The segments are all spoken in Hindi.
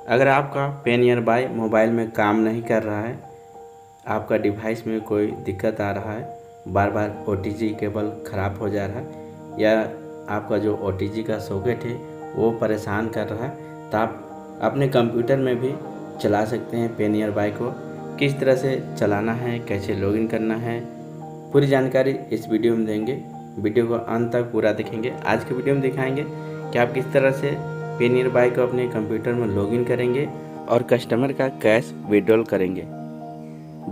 अगर आपका पेन ईयर बाय मोबाइल में काम नहीं कर रहा है, आपका डिवाइस में कोई दिक्कत आ रहा है बार बार ओ केबल ख़राब हो जा रहा है, या आपका जो ओटीजी का सॉकेट है, वो परेशान कर रहा है तो आप अपने कंप्यूटर में भी चला सकते हैं पेन ईयर बाय को। किस तरह से चलाना है, कैसे लॉगिन करना है, पूरी जानकारी इस वीडियो में देंगे। वीडियो को अंत तक पूरा देखेंगे। आज के वीडियो में दिखाएँगे कि आप किस तरह से पे नियर बाय को अपने कंप्यूटर में लॉगिन करेंगे और कस्टमर का कैश विड्रॉल करेंगे।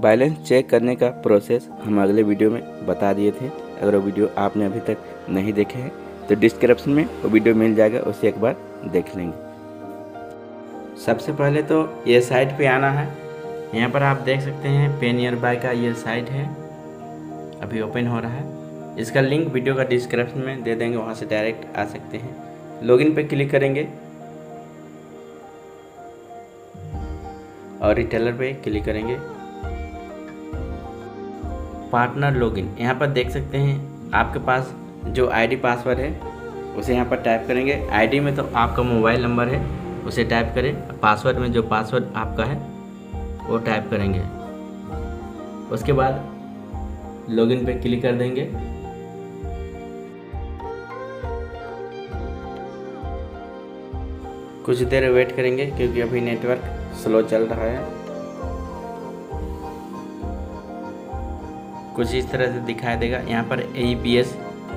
बैलेंस चेक करने का प्रोसेस हम अगले वीडियो में बता दिए थे। अगर वो वीडियो आपने अभी तक नहीं देखे हैं तो डिस्क्रिप्शन में वो वीडियो मिल जाएगा, उसे एक बार देख लेंगे। सबसे पहले तो ये साइट पे आना है। यहाँ पर आप देख सकते हैं पे नियर बाय का ये साइट है। अभी ओपन हो रहा है। इसका लिंक वीडियो का डिस्क्रिप्शन में दे देंगे, वहाँ से डायरेक्ट आ सकते हैं। लॉगिन पे क्लिक करेंगे। और रिटेलर पे क्लिक करेंगे। पार्टनर लॉगिन यहाँ पर देख सकते हैं आपके पास जो आईडी पासवर्ड है, उसे यहाँ पर टाइप करेंगे। आईडी में तो आपका मोबाइल नंबर है, उसे टाइप करें। पासवर्ड में जो पासवर्ड आपका है, वो टाइप करेंगे। उसके बाद लॉगिन पे क्लिक कर देंगे। कुछ देर वेट करेंगे क्योंकि अभी नेटवर्क स्लो चल रहा है। कुछ इस तरह से दिखाई देगा। यहाँ पर ए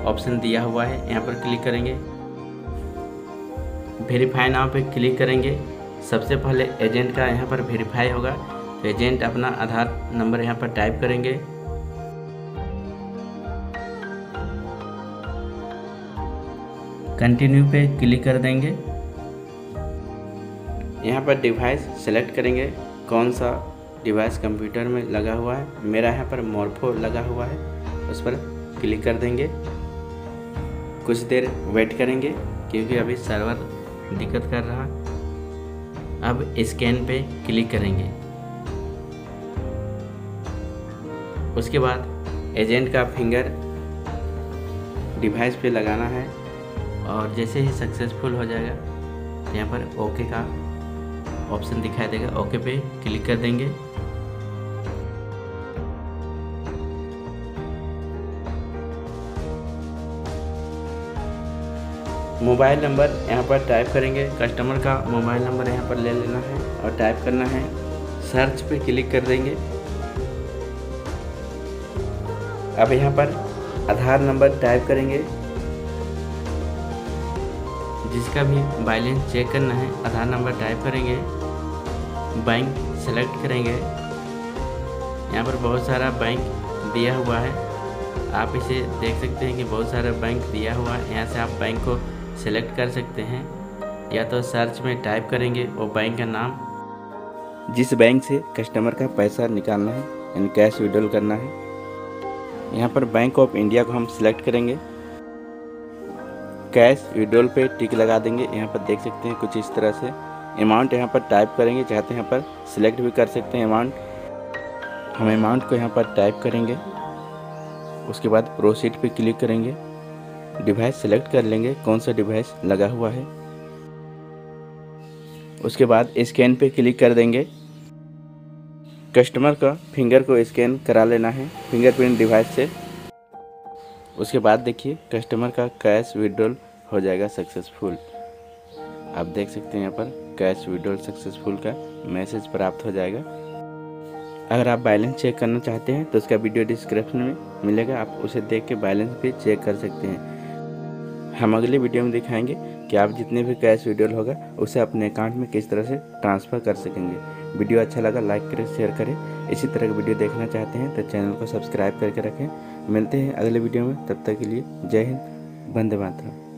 ऑप्शन दिया हुआ है। यहाँ पर क्लिक करेंगे। वेरीफाई नाव पे क्लिक करेंगे। सबसे पहले एजेंट का यहाँ पर वेरीफाई होगा। तो एजेंट अपना आधार नंबर यहाँ पर टाइप करेंगे। कंटिन्यू पे क्लिक कर देंगे। यहाँ पर डिवाइस सेलेक्ट करेंगे। कौन सा डिवाइस कंप्यूटर में लगा हुआ है? मेरा यहाँ पर मोरफो लगा हुआ है। उस पर क्लिक कर देंगे। कुछ देर वेट करेंगे, क्योंकि अभी सर्वर दिक्कत कर रहा। अब स्कैन पे क्लिक करेंगे। उसके बाद एजेंट का फिंगर डिवाइस पे लगाना है। और जैसे ही सक्सेसफुल हो जाएगा, यहाँ पर ओके का ऑप्शन दिखाई देगा, ओके पे क्लिक कर देंगे। मोबाइल नंबर यहाँ पर टाइप करेंगे, कस्टमर का मोबाइल नंबर यहाँ पर ले लेना है और टाइप करना है। सर्च पे क्लिक कर देंगे। अब यहाँ पर आधार नंबर टाइप करेंगे। जिसका भी बैलेंस चेक करना है, आधार नंबर टाइप करेंगे। बैंक सेलेक्ट करेंगे। यहाँ पर बहुत सारा बैंक दिया हुआ है। आप इसे देख सकते हैं कि बहुत सारा बैंक दिया हुआ है। यहाँ से आप बैंक को सेलेक्ट कर सकते हैं। या तो सर्च में टाइप करेंगे वो बैंक का नाम। जिस बैंक से कस्टमर का पैसा निकालना है, यानी कैश विड्रॉल करना है, यहाँ पर बैंक ऑफ़ इंडिया को हम सिलेक्ट करेंगे। कैश विड्रॉल पे टिक लगा देंगे। यहाँ पर देख सकते हैं कुछ इस तरह से। अमाउंट यहाँ पर टाइप करेंगे, चाहते हैं यहाँ पर सिलेक्ट भी कर सकते हैं अमाउंट हम अमाउंट को यहाँ पर टाइप करेंगे, उसके बाद प्रोसीड पे क्लिक करेंगे। डिवाइस सेलेक्ट कर लेंगे, कौन सा डिवाइस लगा हुआ है। उसके बाद स्कैन पे क्लिक कर देंगे। कस्टमर का फिंगर को स्कैन करा लेना है फिंगरप्रिंट डिवाइस से। उसके बाद देखिए कस्टमर का कैश विड्रॉल हो जाएगा सक्सेसफुल आप देख सकते हैं यहाँ पर। कैश विड्रॉल सक्सेसफुल का मैसेज प्राप्त हो जाएगा। अगर आप बैलेंस चेक करना चाहते हैं तो उसका वीडियो डिस्क्रिप्शन में मिलेगा। आप उसे देख के बैलेंस भी चेक कर सकते हैं। हम अगले वीडियो में दिखाएँगे कि आप जितने भी कैश विड्रॉल होगा, उसे अपने अकाउंट में किस तरह से ट्रांसफ़र कर सकेंगे। वीडियो अच्छा लगा, लाइक करें, शेयर करें। इसी तरह का वीडियो देखना चाहते हैं तो चैनल को सब्सक्राइब करके रखें। मिलते हैं अगले वीडियो में। तब तक के लिए जय हिंद, वंदे मातरम।